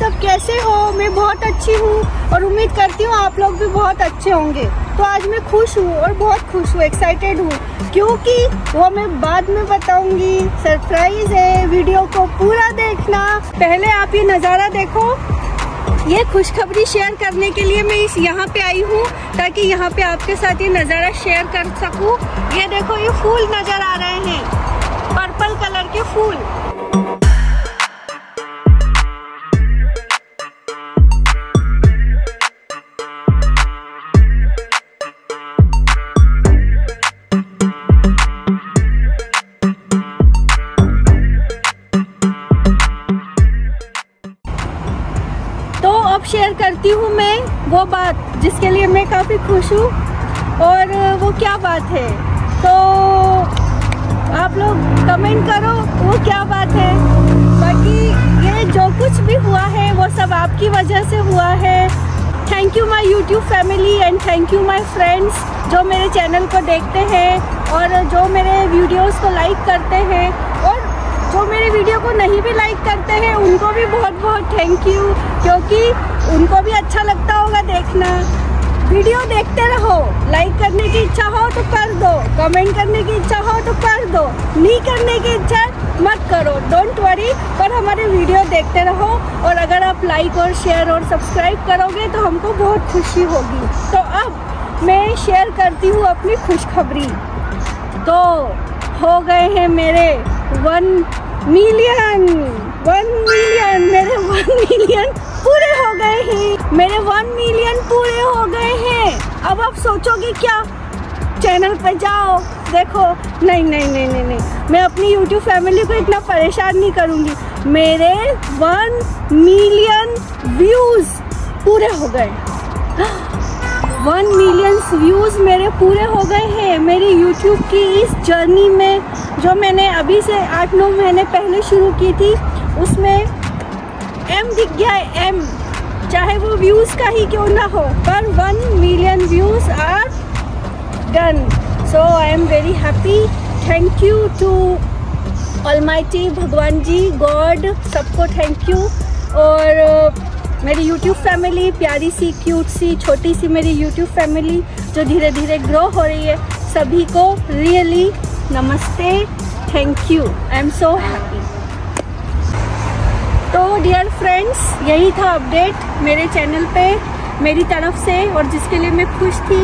सब कैसे हो? मैं बहुत अच्छी हूँ और उम्मीद करती हूँ आप लोग भी बहुत अच्छे होंगे। तो आज मैं खुश हूँ और बहुत खुश हूँ एक्साइटेड हूँ, क्योंकि वो मैं बाद में बताऊँगी। सरप्राइज़ है वीडियो को पूरा देखना। पहले आप ये नज़ारा देखो। ये खुशखबरी शेयर करने के लिए मैं इस यहाँ पे आई हूँ, ताकि यहाँ पे आपके साथ ये नज़ारा शेयर कर सकूँ। ये देखो, ये फूल नज़र आ रहे हैं। पर्पल कलर के फूल। तो अब शेयर करती हूँ मैं वो बात, जिसके लिए मैं काफ़ी खुश हूँ। और वो क्या बात है? तो आप लोग कमेंट करो, वो क्या बात है? बाकी ये जो कुछ भी हुआ है, वो सब आपकी वजह से हुआ है। Thank you my YouTube family and thank you my friends जो मेरे चैनल को देखते हैं और जो मेरे वीडियोस को लाइक करते हैं। जो मेरे वीडियो को नहीं भी लाइक करते हैं, उनको भी बहुत बहुत थैंक यू क्योंकि उनको भी अच्छा लगता होगा देखना। वीडियो देखते रहो लाइक करने की इच्छा हो तो कर दो कमेंट करने की इच्छा हो तो कर दो, नहीं करने की इच्छा मत करो। डोंट वरी पर हमारे वीडियो देखते रहो, और अगर आप लाइक और शेयर और सब्सक्राइब करोगे तो हमको बहुत खुशी होगी। तो अब मैं शेयर करती हूँ अपनी खुशखबरी। तो हो गए हैं मेरे वन मिलियन वन मिलियन मेरे वन मिलियन पूरे हो गए हैं। मेरे वन मिलियन पूरे हो गए हैं। अब आप सोचोगे क्या? चैनल पे जाओ। देखो। नहीं नहीं नहीं नहीं नहीं। मैं अपनी यूट्यूब फैमिली को इतना परेशान नहीं करूँगी। मेरे वन मिलियन व्यूज़ पूरे हो गए। वन मिलियंस व्यूज़ मेरे पूरे हो गए हैं। यूट्यूब की इस जर्नी में जो मैंने अभी से आठ नौ महीने पहले शुरू की थी, उसमें एम दिख गया एम चाहे वो व्यूज़ का ही क्यों ना हो, पर one million views are done so I am very happy thank you to almighty भगवान जी गॉड सबको थैंक यू और मेरी यूट्यूब फैमिली प्यारी सी क्यूट सी, छोटी सी मेरी यूट्यूब फैमिली जो धीरे धीरे ग्रो हो रही है सभी को रियली नमस्ते thank you I am so happy तो डियर फ्रेंड्स यही था अपडेट मेरे चैनल पे, मेरी तरफ़ से और जिसके लिए मैं खुश थी।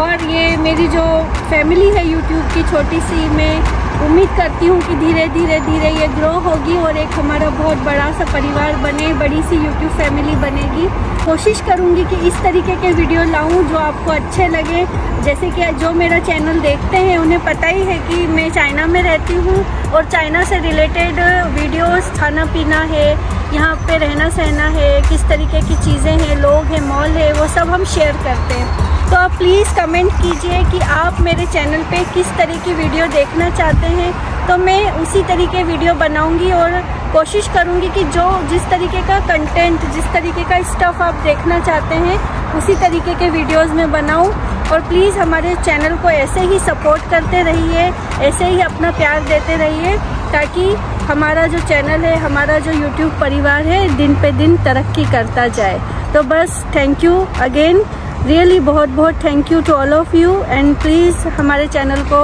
और ये मेरी जो फैमिली है यूट्यूब की छोटी सी, मैं उम्मीद करती हूँ कि धीरे धीरे धीरे ये ग्रो होगी और एक हमारा बहुत बड़ा सा परिवार बने, बड़ी सी यूट्यूब फैमिली बनेगी। कोशिश करूँगी कि इस तरीके के वीडियो लाऊँ जो आपको अच्छे लगे। जैसे कि जो मेरा चैनल देखते हैं, उन्हें पता ही है कि मैं चाइना में रहती हूँ और चाइना से रिलेटेड वीडियोस खाना पीना है, यहाँ पे रहना सहना है, किस तरीके की चीज़ें हैं, लोग हैं मॉल है, वो सब हम शेयर करते हैं। तो आप प्लीज़ कमेंट कीजिए कि आप मेरे चैनल पे किस तरह की वीडियो देखना चाहते हैं। तो मैं उसी तरीके वीडियो बनाऊँगी और कोशिश करूँगी कि जो जिस तरीके का कंटेंट जिस तरीके का स्टफ़ आप देखना चाहते हैं, उसी तरीके के वीडियोस में बनाऊँ। और प्लीज़ हमारे चैनल को ऐसे ही सपोर्ट करते रहिए, ऐसे ही अपना प्यार देते रहिए, ताकि हमारा जो चैनल है, हमारा जो यूट्यूब परिवार है, दिन पे दिन तरक्की करता जाए। तो बस थैंक यू अगेन रियली बहुत बहुत thank you to all of you and please हमारे चैनल को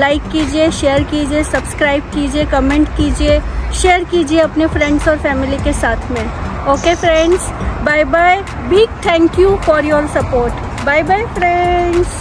लाइक कीजिए शेयर कीजिए सब्सक्राइब कीजिए कमेंट कीजिए शेयर कीजिए अपने फ्रेंड्स और फैमिली के साथ में. Okay friends bye bye big thank you for your support bye bye friends